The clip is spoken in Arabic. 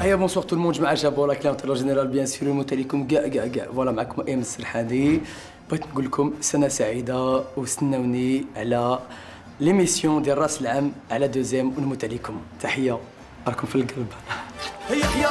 هيا bonsoir tout le monde جماعة جابوا la clientèle générale bien sûr ونموت عليكم كاع كاع كاع voilà معكم أيمن السرحاني بغيت نقول لكم سنة سعيدة وستناوني على l'émission ديال راس العام على deuxième ونموت عليكم تحيه راكم في القلب. هيا حيا